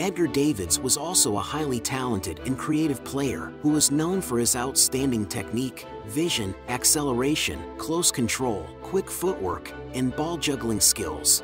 Edgar Davids was also a highly talented and creative player who was known for his outstanding technique, vision, acceleration, close control, quick footwork, and ball juggling skills.